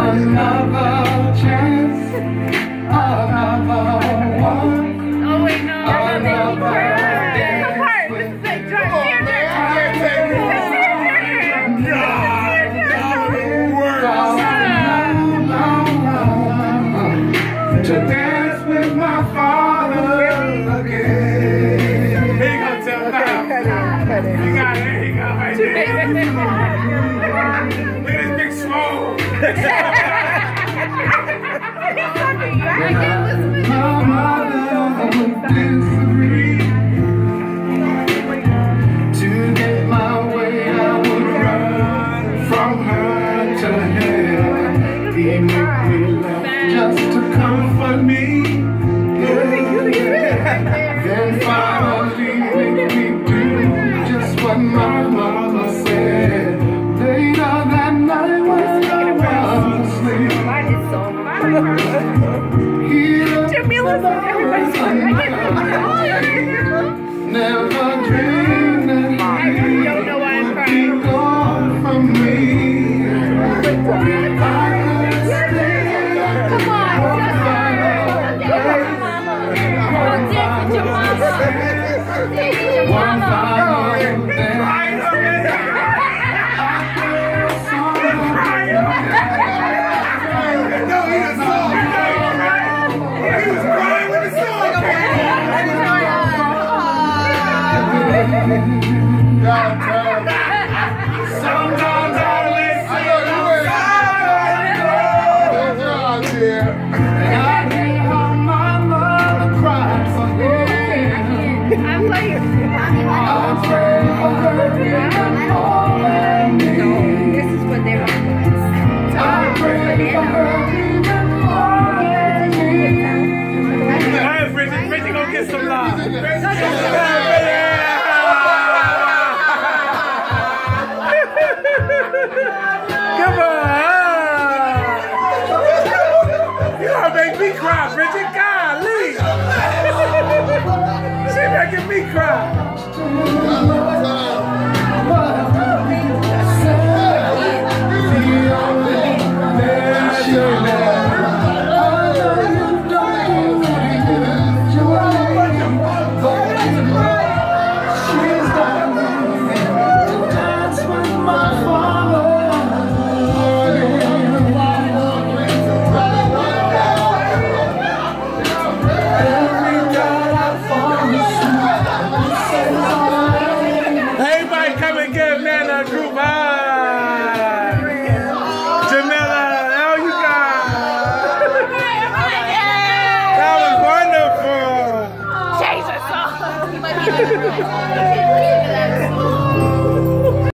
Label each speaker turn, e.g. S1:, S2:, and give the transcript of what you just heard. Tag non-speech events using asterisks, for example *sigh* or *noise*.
S1: Another chance, another one.
S2: Oh part. This is
S1: To dance with my father just to comfort me. Yeah. Then finally
S2: Jamila's everybody's
S1: Never dreamed that
S2: I
S1: he
S2: don't know why I'm crying.
S1: gone from me. If I could stay,
S2: Come on, just dance with your mama. Dance with your mama. I'm playing.
S1: I pray for her in all and me.
S2: This is what they're on.
S1: I pray for her.
S3: Hey, Bridget, Bridget, go get some love. Come on. *laughs* You gonna make me cry, Bridget. Golly. Making me
S2: Ay, no, no.